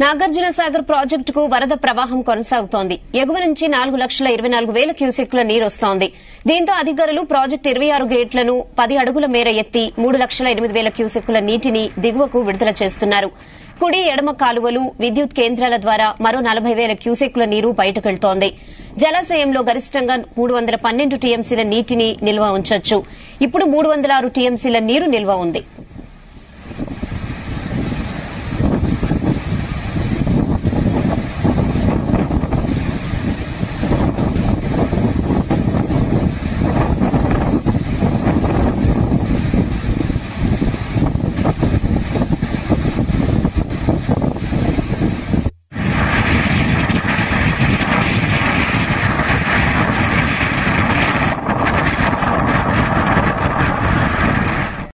నాగార్జున సాగర్ ప్రాజెక్టుకు వరద ప్రవాహం కొనసాగుతోంది. ఎగువ నుంచి నాలుగు లక్షల ఇరవై నాలుగు వేల క్యూసెక్ల నీరొస్తోంది. దీంతో అధికారులు ప్రాజెక్టు ఇరవై ఆరు గేట్లను పది అడుగుల మేర ఎత్తి మూడు లక్షల ఎనిమిది వేల క్యూసెక్కుల నీటిని దిగువకు విడుదల చేస్తున్నారు. కుడి ఎడమ కాలువలు విద్యుత్ కేంద్రాల ద్వారా మరో నలభై వేల క్యూసెక్కుల నీరు బయటకెళ్తోంది. జలాశయంలో గరిష్టంగా మూడు వందల పన్నెండు టీఎంసీల నీటిని నిల్వ ఉంచొచ్చు. ఇప్పుడు మూడు వందల ఆరు టీఎంసీల నీరు నిల్వ ఉంది.